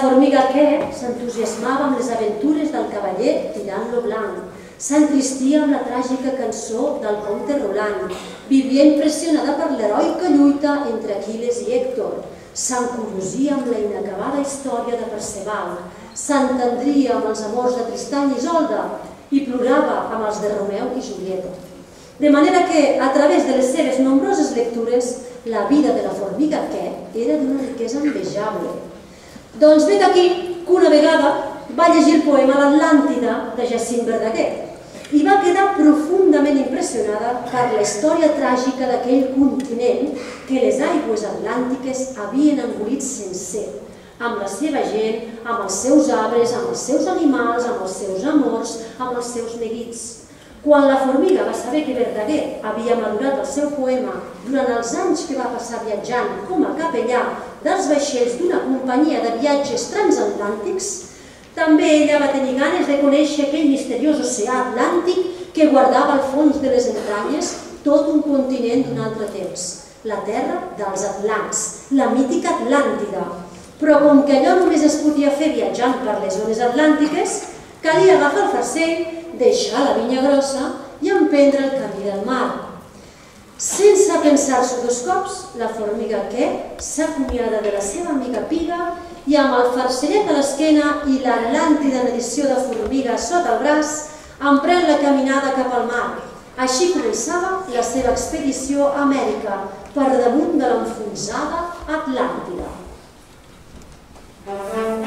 formiga que s'entusiasmava amb les aventures del cavaller tirant-lo blanc, s'entristia amb la tràgica cançó del comte Roland, vivia impressionada per l'heroica lluita entre Aquiles i Héctor, s'encuriosia amb la inacabada història de Perceval, s'entendria amb els amors de Tristany i Isolda i plorava amb els de Romeu i Julieta. De manera que, a través de les seves nombroses lectures, la vida de la formiga que era d'una riquesa envejable, doncs ve d'aquí que una vegada va llegir el poema L'Atlàntida de Jacint Verdaguer i va quedar profundament impressionada per la història tràgica d'aquell continent que les aigües atlàntiques havien engolit sencer, amb la seva gent, amb els seus arbres, amb els seus animals, amb els seus amors, amb els seus neguits. Quan la formiga va saber que Verdaguer havia madurat el seu poema durant els anys que va passar viatjant com a capellà dels vaixells d'una companyia de viatges transatlàntics, també ella va tenir ganes de conèixer aquell misteriós oceà atlàntic que guardava al fons de les entranyes tot un continent d'un altre temps, la terra dels Atlants, la mítica Atlàntida. Però com que allò només es podia fer viatjant per les zones atlàntiques, calia agafar el farcell deixar la vinya grossa i emprendre el camí del mar. Sense pensar-s'ho dos cops, la formiga que s'acomiada de la seva amiga Piga i amb el farcellet a l'esquena i l'Atlàntida en edició de formiga sota el braç, emprèn la caminada cap al mar. Així començava la seva expedició a Amèrica, per damunt de l'enfonsada Atlàntida. El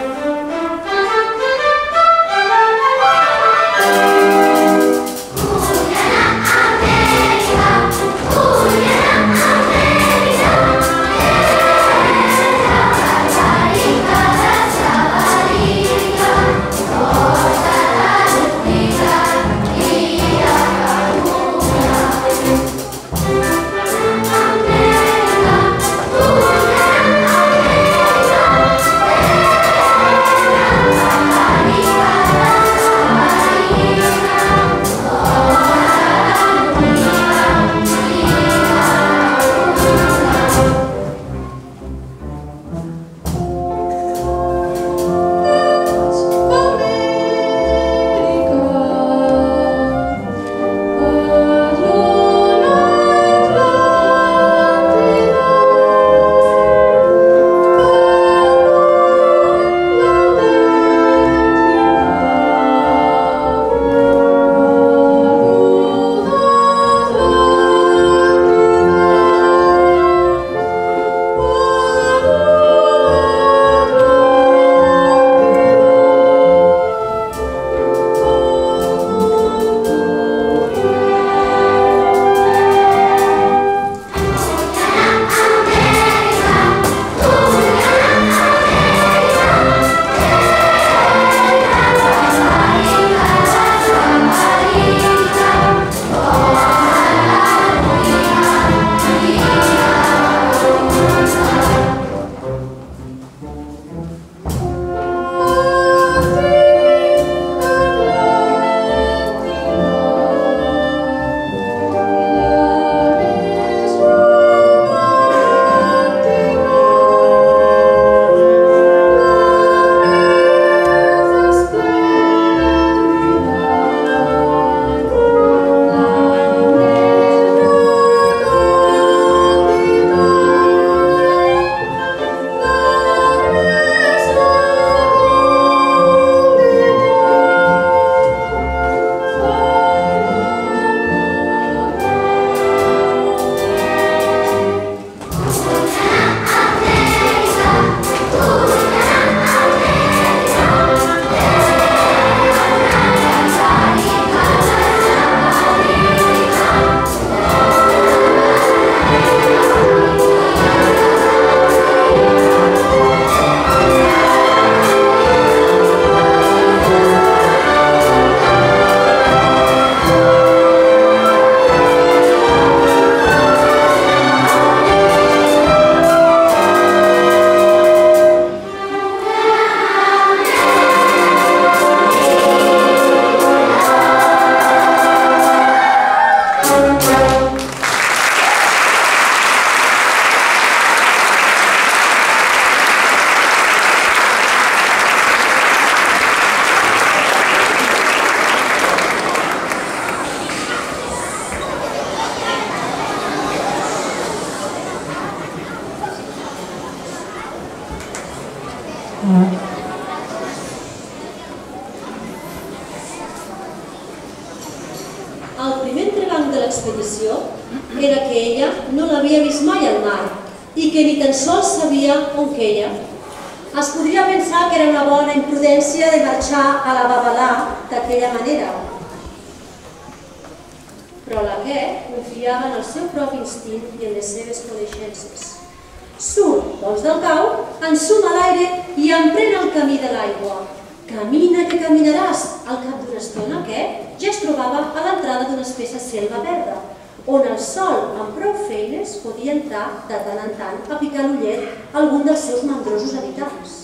ensuma l'aire i emprèn el camí de l'aigua. Camina que caminaràs, al cap d'una estona que ja es trobava a l'entrada d'una espessa selva verda, on el sol, amb prou feines, podia entrar de tant en tant a picar l'ullet algun dels seus mandrosos habitants.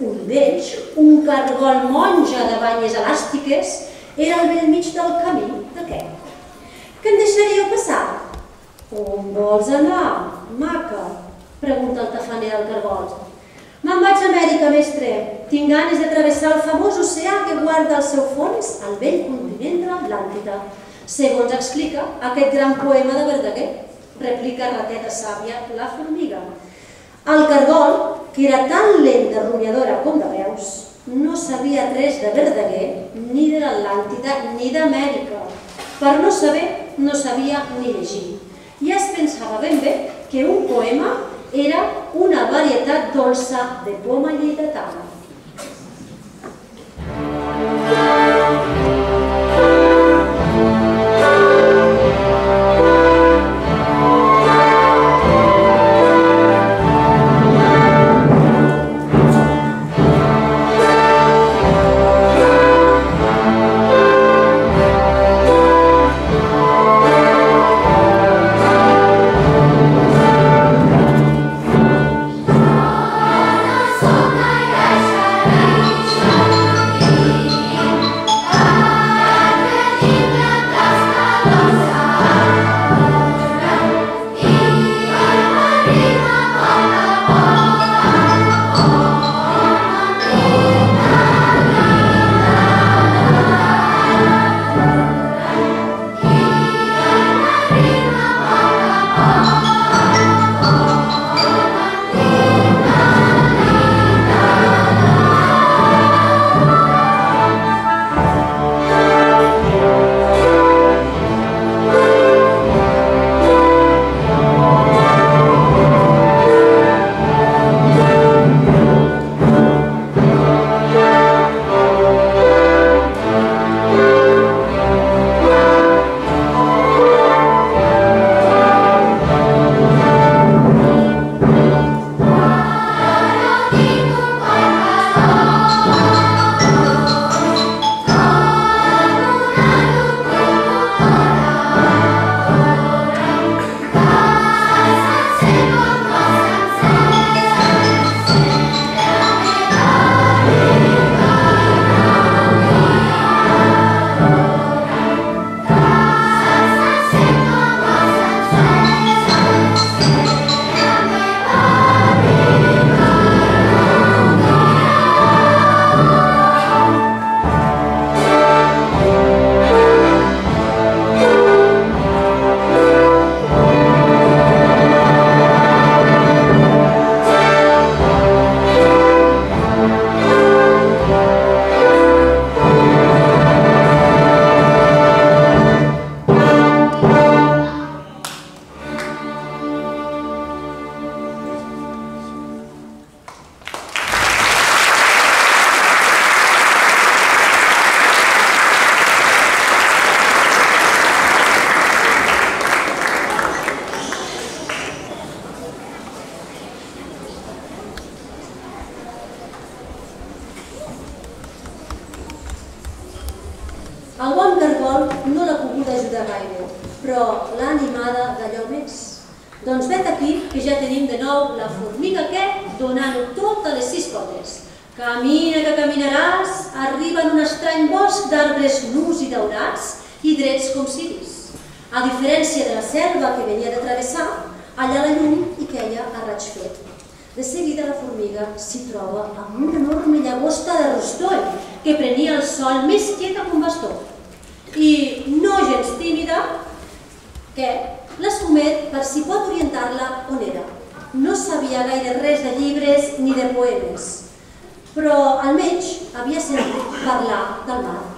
Un d'ells, un cargol monja de banyes elàstiques, era al vell mig del camí d'aquest. Que em deixaríeu passar? On vols anar, maca? Pregunta el tafaner al cargol. Me'n vaig a Amèrica, mestre. Tinc ganes de travessar el famós oceà que guarda al seu fons el vell continent de l'Atlàntida segons explica aquest gran poema de Verdaguer, replica rateta sàvia la formiga. El cargol, que era tan lent de rumiadora com de veus, no sabia res de Verdaguer, ni de l'Atlàntida, ni d'Amèrica. Per no saber, no sabia ni llegir. I es pensava ben bé que un poema era una varietat dolça de poma lleidatana. formiga, volta amb una enorme llagosta de rostoll que prenia el sol més quieta que un bastó. I no gens tímida, que l'escomet, per si pot orientar-la on era. No sabia gaire res de llibres ni de poemes, però almenys havia sentit parlar del mar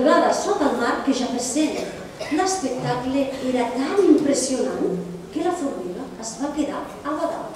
colgada sota el mar que ja passem. L'espectacle era tan impressionant que la formiga es va quedar a badar.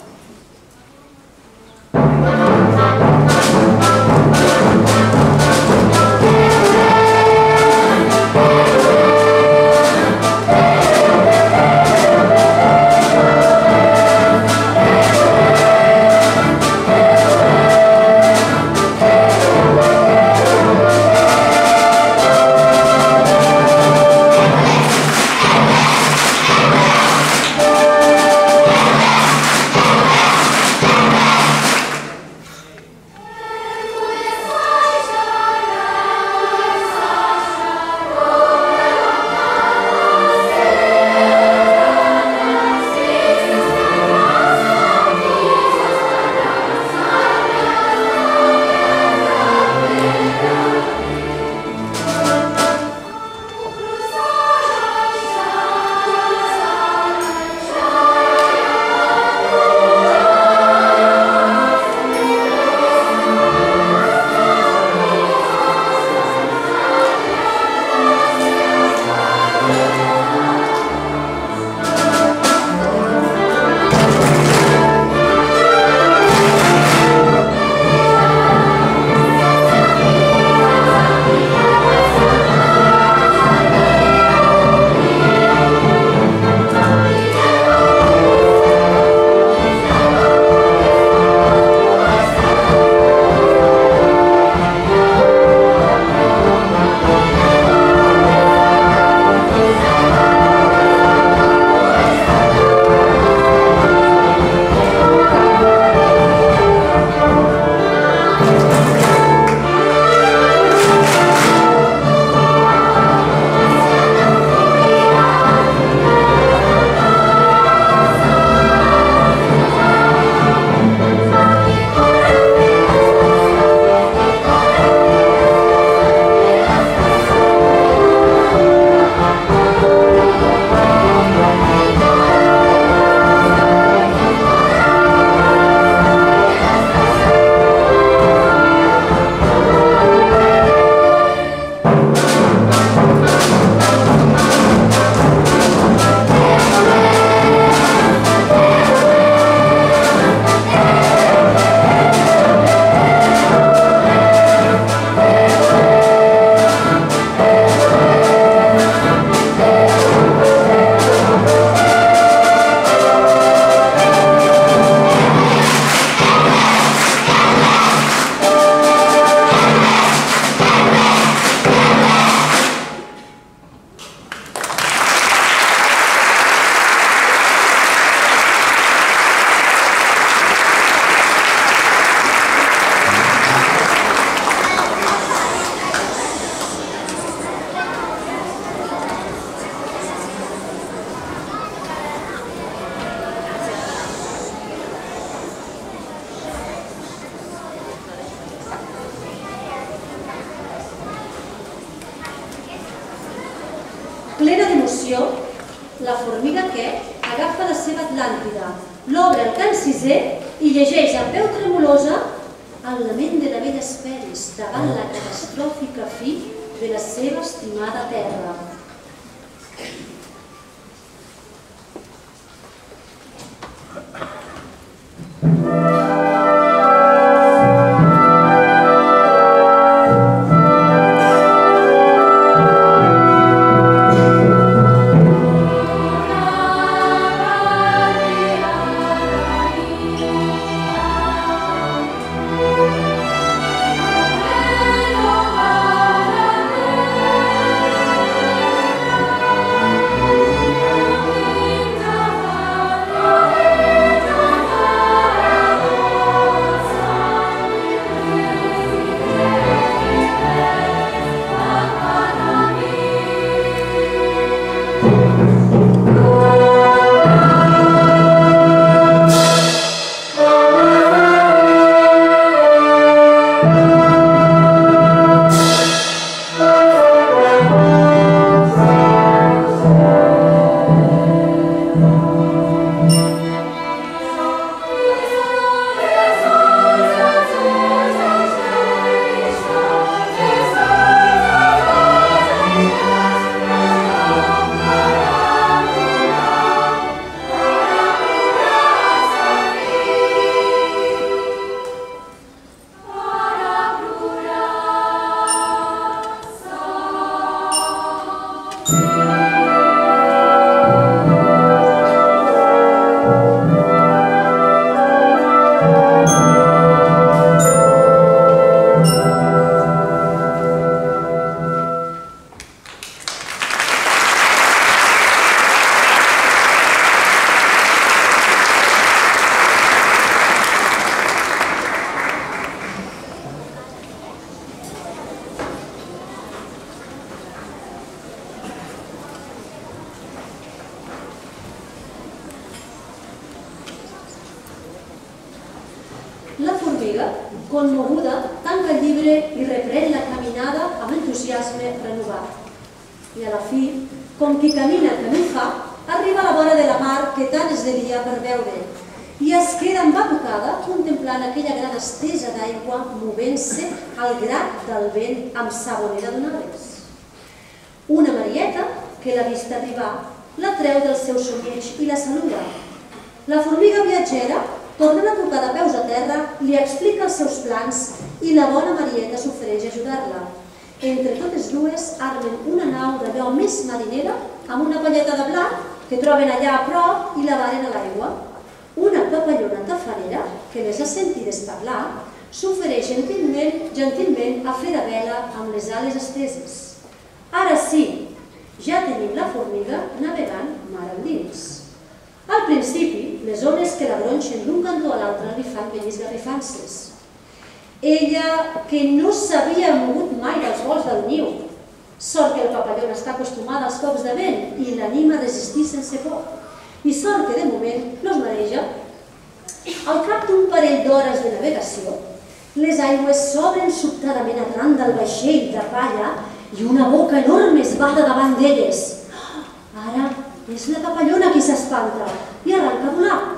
Conmoguda, tanca el llibre i reprèn la caminada amb entusiasme renovat. I a la fi, com qui camina camí fa, arriba a la vora de la mar que tant es devia per veure i es queda embatucada contemplant aquella gran estesa d'aigua movent-se al grat del vent amb sabonera d'onades. Una marieta, que l'ha vist arribar, la treu del seu somieig i la saluda. La formiga viatgera, tornant a tocar de peus a terra, li explica els seus plans i la bona marieta s'ofereix a ajudar-la. Entre totes dues armen una nau de veu més marinera amb una palleta de blat que troben allà a prop i la varen a l'aigua. Una papallona tafanera, que les ha sentides parlar, s'ofereix gentilment, gentilment a fer de vela amb les ales esteses. Ara sí, ja tenim la formiga navegant mar endins. Al principi, les ones que la gronxen d'un cantó a l'altre li fan penyes garrifances. Ella, que no s'havia mogut mai dels vols del niu, sort que el papallon està acostumat als cops de vent i l'anima a resistir sense por i sort que de moment no es mareja. Al cap d'un parell d'hores de navegació, les aigües s'obren sobtadament arran del vaixell de palla i una boca enorme es bada davant d'elles. És la papallona qui s'espanta i arranca a volar.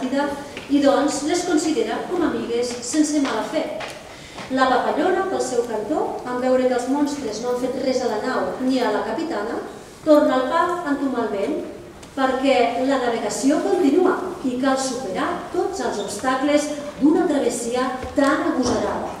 l'Atlàntida i doncs les considera com amigues sense mala fe. La papallona, pel seu cantó, en veure que els monstres no han fet res a la nau ni a la capitana, torna al pub vent, perquè la navegació continua i cal superar tots els obstacles d'una travessia tan agosarada.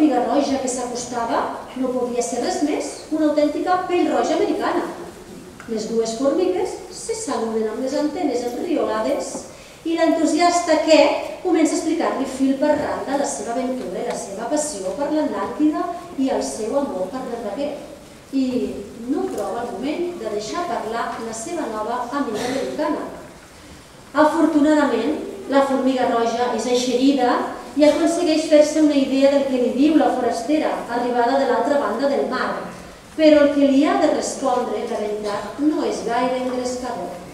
Formiga roja que s'acostava no podia ser res més que una autèntica pell roja americana. Les dues formigues se saluden amb les antenes enriolades i l'entusiasta que comença a explicar-li fil per randa la seva aventura i la seva passió per l'Atlàntida i el seu amor per Verdaguer. I no troba el moment de deixar parlar la seva nova amiga americana. Afortunadament, la formiga roja és eixerida i aconsegueix fer-se una idea del que li diu la forastera, arribada de l'altra banda del mar, però el que li ha de respondre, la veritat, no és gaire engrescador.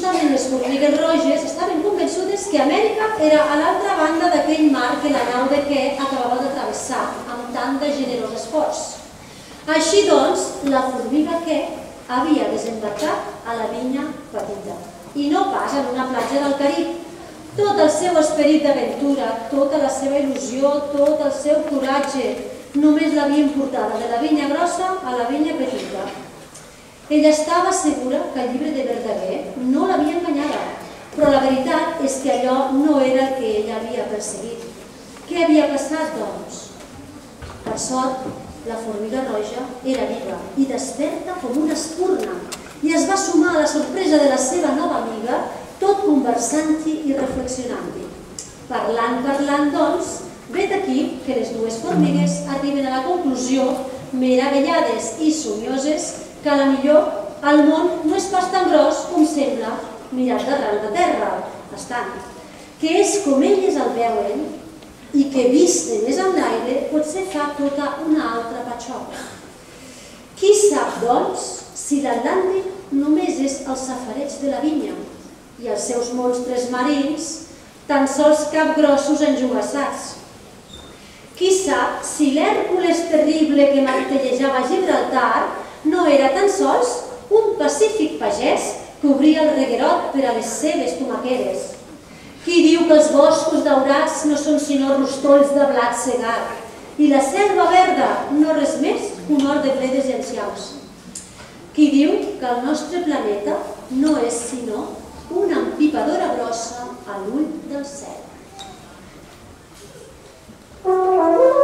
Justament les formigues roges estaven convençudes que Amèrica era a l'altra banda d'aquell mar que la nau de què acabava de travessar amb tant de generós esforç. Així doncs, la formiga que havia desembarcat a la vinya petita i no pas en una platja del Carib. Tot el seu esperit d'aventura, tota la seva il·lusió, tot el seu coratge, només l'havien portada de la vinya grossa a la vinya petita. Ella estava segura que el llibre de Verdaguer no l'havia enganyada, però la veritat és que allò no era el que ella havia perseguit. Què havia passat, doncs? Per sort, la formiga roja era viva i desperta com una espurna i es va sumar a la sorpresa de la seva nova amiga, tot conversant-hi i reflexionant-hi. Parlant, parlant, doncs, ve d'aquí que les dues formigues arriben a la conclusió, meravellades i somioses, que a la millor el món no és pas tan gros com sembla mirat d'arrel de terra, estant, que és com elles el veuen i que vist més en l'aire potser fa tota una altra patxoca. Qui sap, doncs, si l'Atlàntic només és el safareig de la vinya i els seus monstres marins tan sols capgrossos enjugassats? Qui sap si l'Hèrcules terrible que martellejava Gibraltar no era tan sols un pacífic pagès que obria el reguerot per a les seves tomaqueres? Qui diu que els boscos daurats no són sinó rostolls de blat segat i la selva verda no res més que un hort de bledes gencials. Qui diu que el nostre planeta no és sinó una empipadora grossa a l'ull del cel. Thank you.